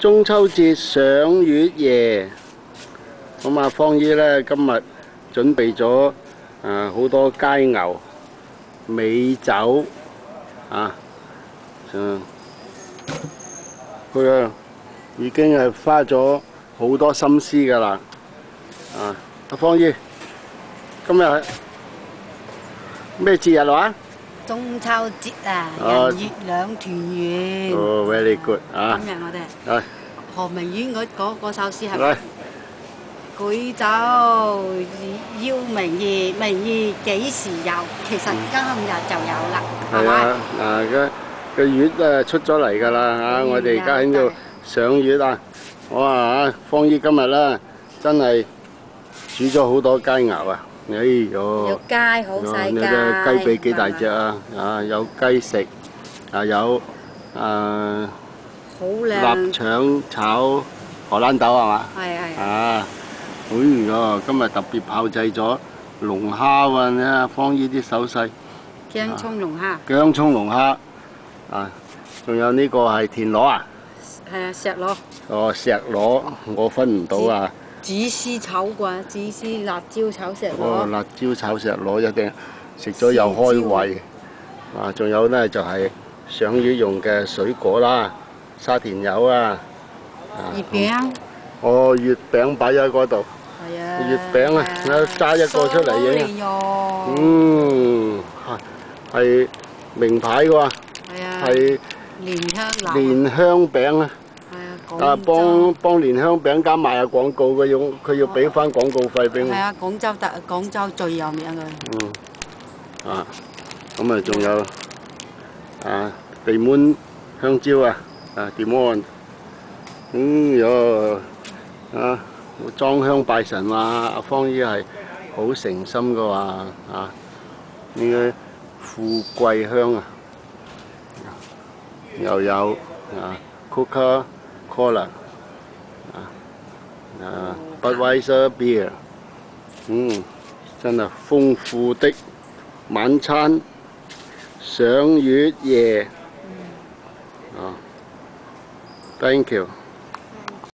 中秋節賞月夜，咁啊方姨咧今日準備咗誒好多佳肴、美酒啊，嗯，佢啊已經係花咗好多心思噶啦，啊，阿方姨，今日咩節日話？中秋節啊，哦人月兩團圓。哦，very good 啊今！日我哋嚟何明苑嗰嗰嗰首詩係嚟，舉酒邀明月，明月幾時有？其實今日就有啦，係咪？係啊，啊個個月誒出咗嚟㗎啦嚇！我哋而家喺度賞月啊！我話嚇，方姨今日啦真係煮咗好多佳肴啊！哎呦有，雞好細你雞，嘅雞髀幾大隻啊？啊，有雞食，啊有啊好臘靚，腸炒荷蘭豆係嘛？係係啊，哎呦，今日特別炮製咗龍蝦喎！你啊方姨啲手勢。姜葱龍蝦，姜葱龍蝦啊，仲有呢個係田螺啊，係啊石螺，哦石螺我分唔到啊，紫絲炒啩，紫絲辣椒炒石螺。哦，辣椒炒石螺一定食咗又開胃。啊，仲有呢就係賞月用嘅水果啦，沙田柚啊，啊月餅，哦月餅擺咗喺嗰度，係啊，月餅啊係啊。揸一個出嚟影影，嗯，嗯係係名牌嘅喎，係啊，係蓮香樓，蓮香餅啊。係啊，啊，廣幫州，幫蓮香餅家賣下廣告嘅，要佢要俾翻廣告費俾我。係啊，廣州特廣州最有名嘅，嗯。啊，咁啊，仲有啊地滿香蕉啊，啊地滿，嗯有啊裝香拜神啊，阿方姨係好誠心嘅話啊，應該富貴香啊，又有啊 Coca Cola 啊啊 Budweiser beer，嗯，真係豐富的晚餐賞月夜啊，thank you。